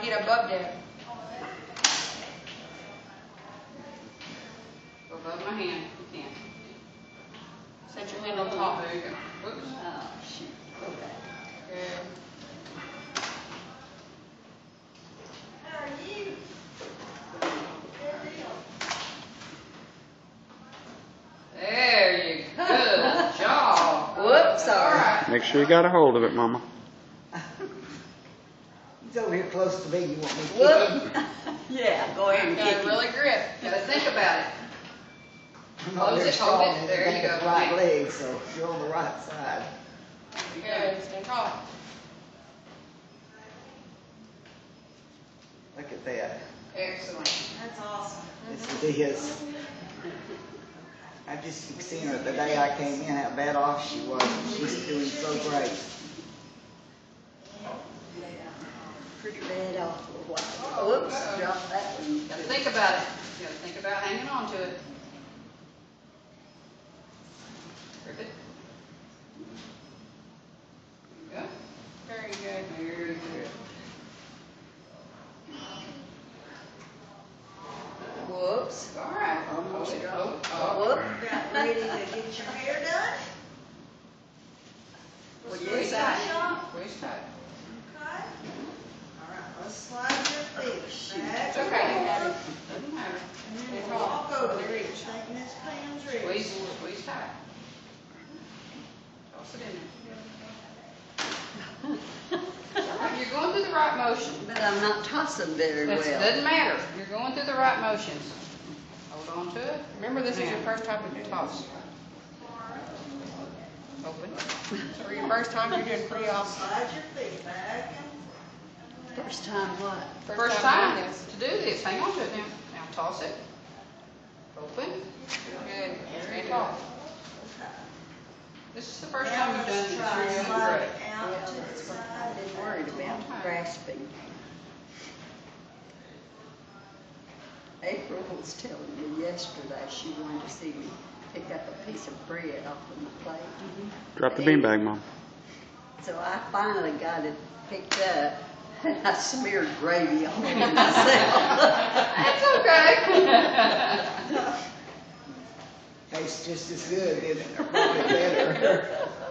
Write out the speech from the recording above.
to get above there. Above my hand, you can. Set your hand on top. There you go. Whoops. Oh, shoot. Okay. Good. There you go. Good job. Whoops, That's all sorry. right. Make sure you got a hold of it, Mama. He's over here close to me, you want me to kick Whoop. him? Yeah, go ahead and kick Gotta him. really grip, gotta think about it. I'm not Close very it, hold strong it. There you back of go. the right leg, so you're on the right side. Good, stay tall. Look at that. Excellent. That's awesome. This is his. I just seen her the day I came in, how bad off she was. She's doing so great. Pretty bad off for a while. Whoops, oh, Uh-oh. dropped that one. Gotta think about it. You gotta think about hanging on to it. Grip it. There you go. Very good. Very good. Whoops. All right. Almost oh, Hold oh, it. dropped. Oh, Whoop. Ready to get your hair done? Well, Squeeze yes, I, tight. Squeeze tight. Okay. All right, let's slide your feet back. It's okay. Doesn't matter. And then we'll walk over there, taking this Pam's Squeeze, ribs. squeeze tight. Toss it in there. All right, You're going through the right motion. but I'm not tossing very It well. doesn't matter. You're going through the right motions. Hold on to it. Remember, this is your first time to do toss. Open. So for your first time, you're doing pretty awesome. Slide your feet back and First time what? First doing time this. to do this. Hang on to it now. Now toss it. Open. Good. Stay tall. This is the first now time you've done let's this. try You're doing great. it Yeah, to the that's what side. I've been worried about, grasping. April was telling me yesterday she wanted to see me pick up a piece of bread off of my plate. Drop the beanbag, Mom. So I finally got it picked up, and I smeared gravy on over myself. That's okay. Tastes just as good, isn't it? Or Probably better.